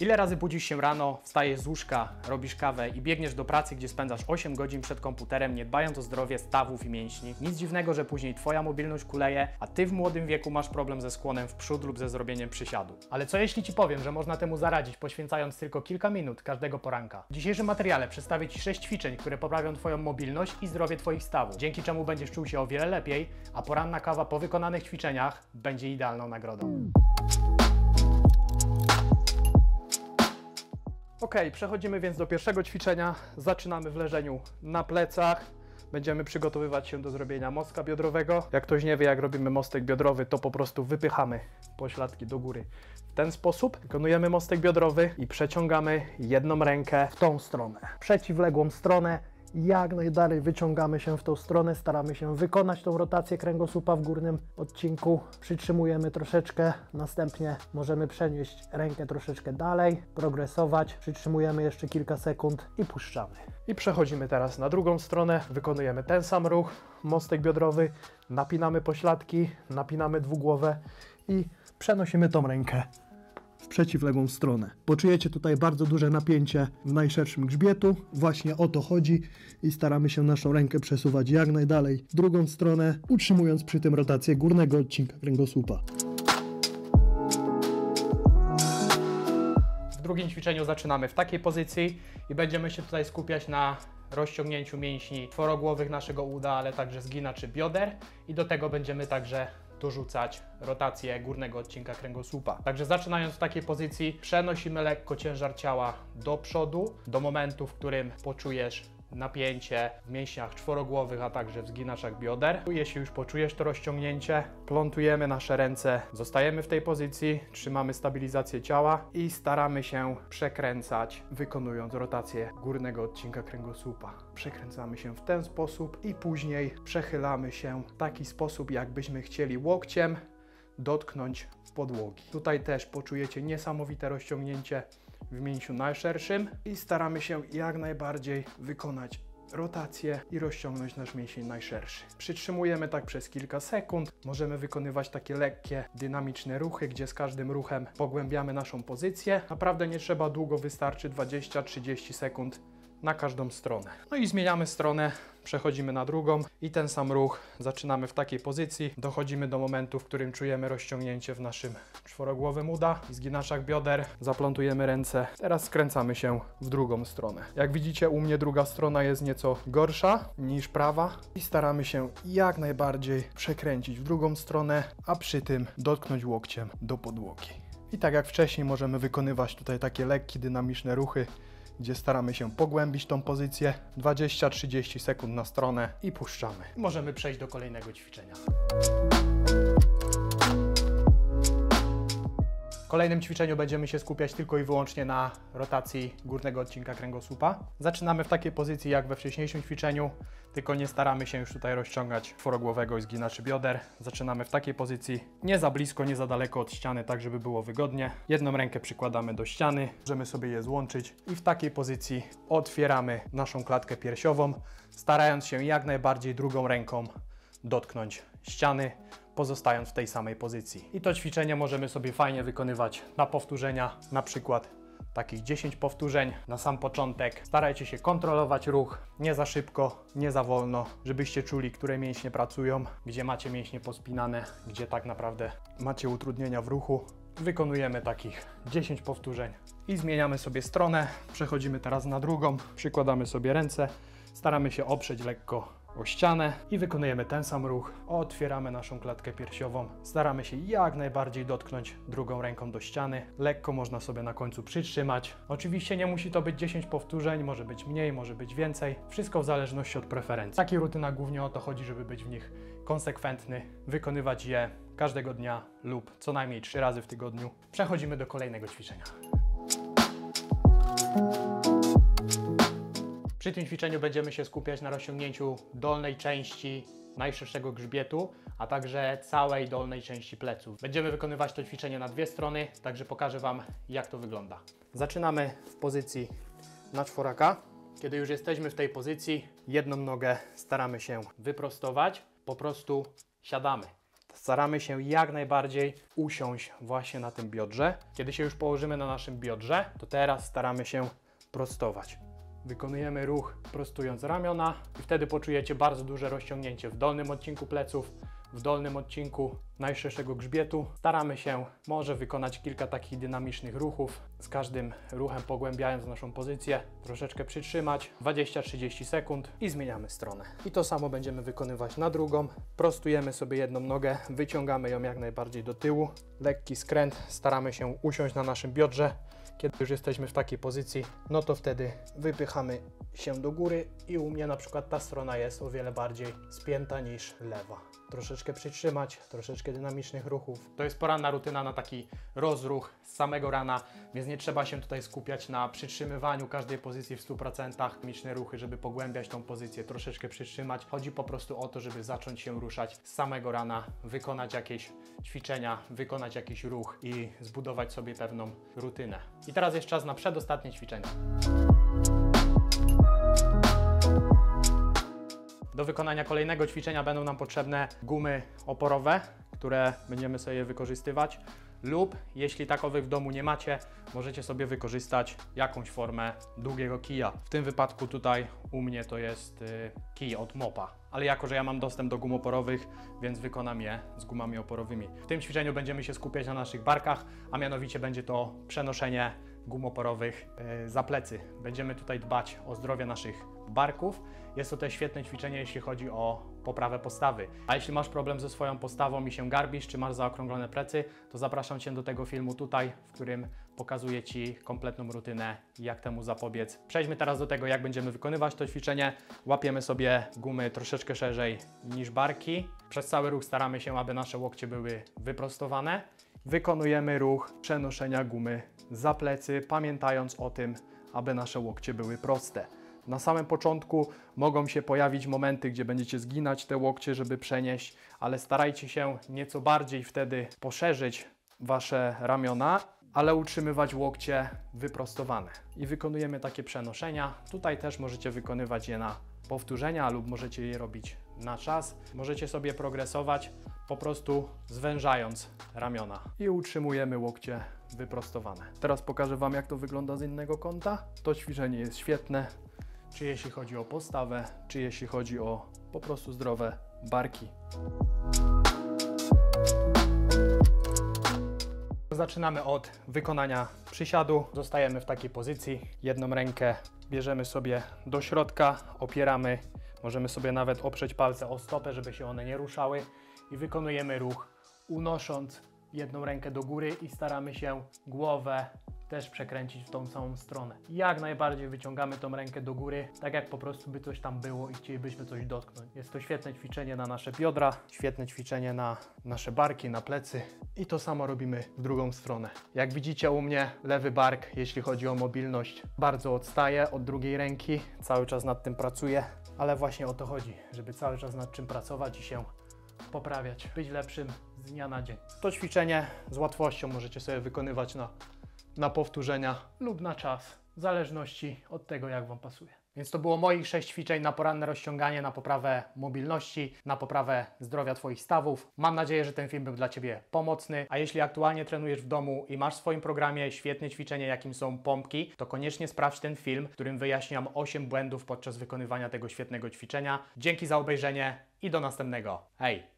Ile razy budzisz się rano, wstajesz z łóżka, robisz kawę i biegniesz do pracy, gdzie spędzasz 8 godzin przed komputerem, nie dbając o zdrowie stawów i mięśni? Nic dziwnego, że później Twoja mobilność kuleje, a Ty w młodym wieku masz problem ze skłonem w przód lub ze zrobieniem przysiadu. Ale co jeśli Ci powiem, że można temu zaradzić, poświęcając tylko kilka minut każdego poranka? W dzisiejszym materiale przedstawię Ci 6 ćwiczeń, które poprawią Twoją mobilność i zdrowie Twoich stawów, dzięki czemu będziesz czuł się o wiele lepiej, a poranna kawa po wykonanych ćwiczeniach będzie idealną nagrodą. Ok, przechodzimy więc do pierwszego ćwiczenia. Zaczynamy w leżeniu na plecach. Będziemy przygotowywać się do zrobienia mostka biodrowego. Jak ktoś nie wie, jak robimy mostek biodrowy, to po prostu wypychamy pośladki do góry w ten sposób. Wykonujemy mostek biodrowy i przeciągamy jedną rękę w tą stronę. Przeciwległą stronę jak najdalej wyciągamy się w tą stronę, staramy się wykonać tą rotację kręgosłupa w górnym odcinku. Przytrzymujemy troszeczkę, następnie możemy przenieść rękę troszeczkę dalej, progresować. Przytrzymujemy jeszcze kilka sekund i puszczamy. I przechodzimy teraz na drugą stronę, wykonujemy ten sam ruch, mostek biodrowy, napinamy pośladki, napinamy dwugłowę i przenosimy tą rękę w przeciwległą stronę. Poczujecie tutaj bardzo duże napięcie w najszerszym grzbietu. Właśnie o to chodzi i staramy się naszą rękę przesuwać jak najdalej w drugą stronę, utrzymując przy tym rotację górnego odcinka kręgosłupa. W drugim ćwiczeniu zaczynamy w takiej pozycji i będziemy się tutaj skupiać na rozciągnięciu mięśni czworogłowych naszego uda, ale także zginaczy bioder i do tego będziemy także dorzucać rotację górnego odcinka kręgosłupa. Także zaczynając w takiej pozycji, przenosimy lekko ciężar ciała do przodu, do momentu, w którym poczujesz napięcie w mięśniach czworogłowych, a także w zginaczach bioder. Jeśli już poczujesz to rozciągnięcie, plątujemy nasze ręce, zostajemy w tej pozycji, trzymamy stabilizację ciała i staramy się przekręcać, wykonując rotację górnego odcinka kręgosłupa. Przekręcamy się w ten sposób i później przechylamy się w taki sposób, jakbyśmy chcieli łokciem dotknąć podłogi. Tutaj też poczujecie niesamowite rozciągnięcie w mięsiu najszerszym i staramy się jak najbardziej wykonać rotację i rozciągnąć nasz mięsień najszerszy. Przytrzymujemy tak przez kilka sekund. Możemy wykonywać takie lekkie, dynamiczne ruchy, gdzie z każdym ruchem pogłębiamy naszą pozycję. Naprawdę nie trzeba długo, wystarczy 20-30 sekund na każdą stronę. No i zmieniamy stronę, przechodzimy na drugą i ten sam ruch zaczynamy w takiej pozycji. Dochodzimy do momentu, w którym czujemy rozciągnięcie w naszym czworogłowym uda i zginaczach bioder. Zaplątujemy ręce. Teraz skręcamy się w drugą stronę. Jak widzicie, u mnie druga strona jest nieco gorsza niż prawa i staramy się jak najbardziej przekręcić w drugą stronę, a przy tym dotknąć łokciem do podłogi. I tak jak wcześniej możemy wykonywać tutaj takie lekkie, dynamiczne ruchy, gdzie staramy się pogłębić tą pozycję 20-30 sekund na stronę i puszczamy. Możemy przejść do kolejnego ćwiczenia. Kolejnym ćwiczeniu będziemy się skupiać tylko i wyłącznie na rotacji górnego odcinka kręgosłupa. Zaczynamy w takiej pozycji jak we wcześniejszym ćwiczeniu, tylko nie staramy się już tutaj rozciągać czworogłowego i zginaczy bioder. Zaczynamy w takiej pozycji, nie za blisko, nie za daleko od ściany, tak żeby było wygodnie. Jedną rękę przykładamy do ściany, możemy sobie je złączyć i w takiej pozycji otwieramy naszą klatkę piersiową, starając się jak najbardziej drugą ręką dotknąć ściany, pozostając w tej samej pozycji. I to ćwiczenie możemy sobie fajnie wykonywać na powtórzenia, na przykład takich 10 powtórzeń na sam początek. Starajcie się kontrolować ruch, nie za szybko, nie za wolno, żebyście czuli, które mięśnie pracują, gdzie macie mięśnie pospinane, gdzie tak naprawdę macie utrudnienia w ruchu. Wykonujemy takich 10 powtórzeń i zmieniamy sobie stronę. Przechodzimy teraz na drugą, przykładamy sobie ręce, staramy się oprzeć lekko o ścianę i wykonujemy ten sam ruch. Otwieramy naszą klatkę piersiową. Staramy się jak najbardziej dotknąć drugą ręką do ściany. Lekko można sobie na końcu przytrzymać. Oczywiście nie musi to być 10 powtórzeń, może być mniej, może być więcej. Wszystko w zależności od preferencji. Takie rutyna głównie o to chodzi, żeby być w nich konsekwentny, wykonywać je każdego dnia lub co najmniej 3 razy w tygodniu. Przechodzimy do kolejnego ćwiczenia. Przy tym ćwiczeniu będziemy się skupiać na rozciągnięciu dolnej części najszerszego grzbietu, a także całej dolnej części pleców. Będziemy wykonywać to ćwiczenie na dwie strony, także pokażę Wam jak to wygląda. Zaczynamy w pozycji na czworaka. Kiedy już jesteśmy w tej pozycji, jedną nogę staramy się wyprostować, po prostu siadamy. staramy się jak najbardziej usiąść właśnie na tym biodrze. Kiedy się już położymy na naszym biodrze, to teraz staramy się prostować. Wykonujemy ruch prostując ramiona i wtedy poczujecie bardzo duże rozciągnięcie w dolnym odcinku pleców, w dolnym odcinku najszerszego grzbietu. Staramy się może wykonać kilka takich dynamicznych ruchów, z każdym ruchem pogłębiając naszą pozycję, troszeczkę przytrzymać 20-30 sekund i zmieniamy stronę. I to samo będziemy wykonywać na drugą. Prostujemy sobie jedną nogę, wyciągamy ją jak najbardziej do tyłu, lekki skręt, staramy się usiąść na naszym biodrze. Kiedy już jesteśmy w takiej pozycji, no to wtedy wypychamy się do góry i u mnie na przykład ta strona jest o wiele bardziej spięta niż lewa. Troszeczkę przytrzymać, troszeczkę dynamicznych ruchów. To jest poranna rutyna na taki rozruch z samego rana, więc nie trzeba się tutaj skupiać na przytrzymywaniu każdej pozycji w 100%. Dynamiczne ruchy, żeby pogłębiać tą pozycję, troszeczkę przytrzymać. Chodzi po prostu o to, żeby zacząć się ruszać z samego rana, wykonać jakieś ćwiczenia, wykonać jakiś ruch i zbudować sobie pewną rutynę. I teraz jest czas na przedostatnie ćwiczenie. Do wykonania kolejnego ćwiczenia będą nam potrzebne gumy oporowe, które będziemy sobie wykorzystywać lub jeśli takowych w domu nie macie, możecie sobie wykorzystać jakąś formę długiego kija. W tym wypadku tutaj u mnie to jest y, kij od mopa, ale jako, że ja mam dostęp do gum oporowych, więc wykonam je z gumami oporowymi. W tym ćwiczeniu będziemy się skupiać na naszych barkach, a mianowicie będzie to przenoszenie gum oporowych y, za plecy. Będziemy tutaj dbać o zdrowie naszych barków. Jest to też świetne ćwiczenie, jeśli chodzi o poprawę postawy. A jeśli masz problem ze swoją postawą i się garbisz, czy masz zaokrąglone plecy, to zapraszam Cię do tego filmu tutaj, w którym pokazuję Ci kompletną rutynę, jak temu zapobiec. Przejdźmy teraz do tego, jak będziemy wykonywać to ćwiczenie. Łapiemy sobie gumy troszeczkę szerzej niż barki. Przez cały ruch staramy się, aby nasze łokcie były wyprostowane. Wykonujemy ruch przenoszenia gumy za plecy, pamiętając o tym, aby nasze łokcie były proste. Na samym początku mogą się pojawić momenty, gdzie będziecie zginać te łokcie, żeby przenieść, ale starajcie się nieco bardziej wtedy poszerzyć Wasze ramiona, ale utrzymywać łokcie wyprostowane. I wykonujemy takie przenoszenia. Tutaj też możecie wykonywać je na powtórzenia lub możecie je robić na czas. Możecie sobie progresować po prostu zwężając ramiona i utrzymujemy łokcie wyprostowane. Teraz pokażę Wam, jak to wygląda z innego kąta. To ćwiczenie jest świetne, czy jeśli chodzi o postawę, czy jeśli chodzi o po prostu zdrowe barki. Zaczynamy od wykonania przysiadu. Zostajemy w takiej pozycji. Jedną rękę bierzemy sobie do środka, opieramy. Możemy sobie nawet oprzeć palce o stopę, żeby się one nie ruszały. I wykonujemy ruch unosząc jedną rękę do góry i staramy się głowę też przekręcić w tą samą stronę. Jak najbardziej wyciągamy tą rękę do góry, tak jak po prostu by coś tam było i chcielibyśmy coś dotknąć. Jest to świetne ćwiczenie na nasze biodra, świetne ćwiczenie na nasze barki, na plecy i to samo robimy w drugą stronę. Jak widzicie u mnie lewy bark, jeśli chodzi o mobilność, bardzo odstaje od drugiej ręki. Cały czas nad tym pracuję, ale właśnie o to chodzi, żeby cały czas nad czym pracować i się poprawiać, być lepszym z dnia na dzień. To ćwiczenie z łatwością możecie sobie wykonywać na na powtórzenia lub na czas, w zależności od tego, jak Wam pasuje. Więc to było moich sześć ćwiczeń na poranne rozciąganie, na poprawę mobilności, na poprawę zdrowia Twoich stawów. Mam nadzieję, że ten film był dla Ciebie pomocny. A jeśli aktualnie trenujesz w domu i masz w swoim programie świetne ćwiczenie, jakim są pompki, to koniecznie sprawdź ten film, w którym wyjaśniam 8 błędów podczas wykonywania tego świetnego ćwiczenia. Dzięki za obejrzenie i do następnego. Hej!